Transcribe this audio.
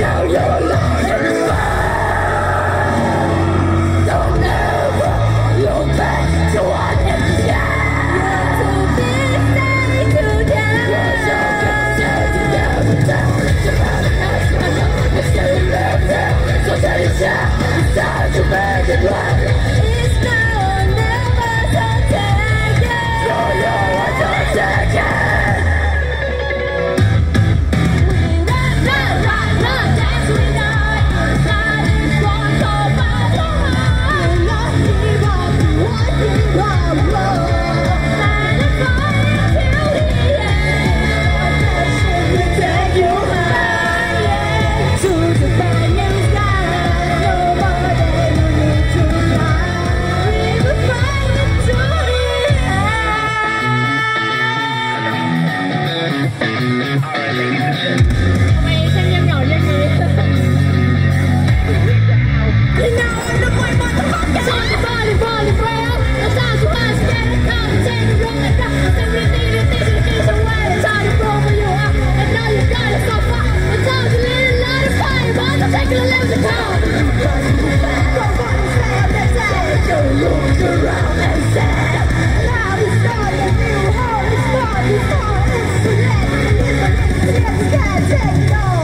now you're lying. Senhor!